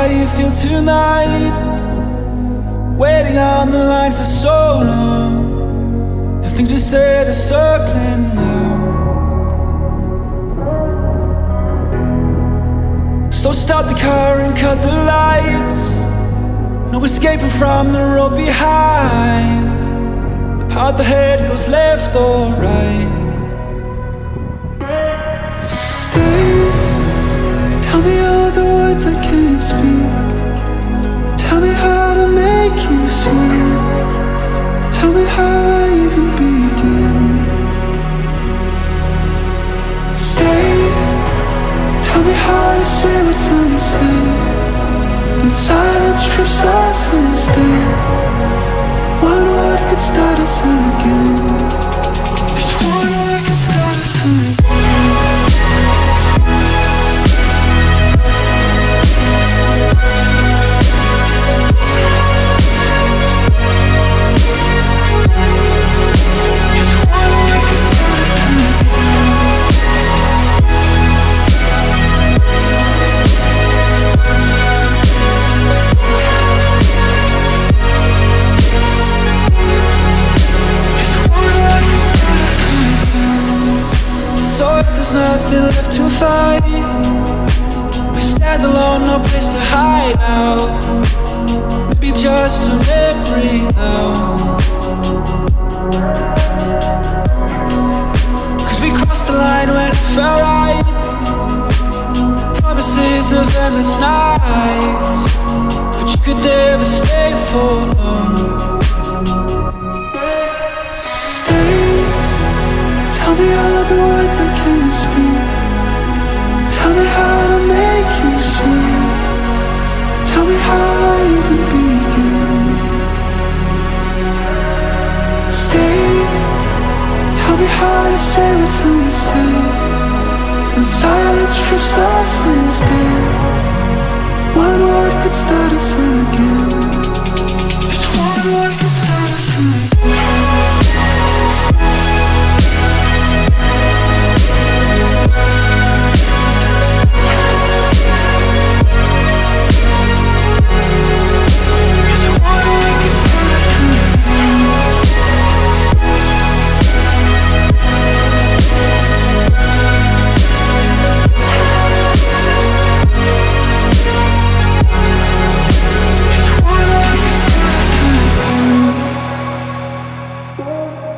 how you feel tonight. Waiting on the line for so long. The things we said are circling now. So stop the car and cut the lights. No escaping from the road behind. The path ahead goes left or right. Stay, Tell me all the words I can't silence trips us instead there's nothing left to fight. We stand alone, no place to hide now. Maybe just a memory now. Cause we crossed the line when it felt right. Promises of endless nights. But you could never stay for silence strips us instead. One word could start us again. Just one word could start us again. Música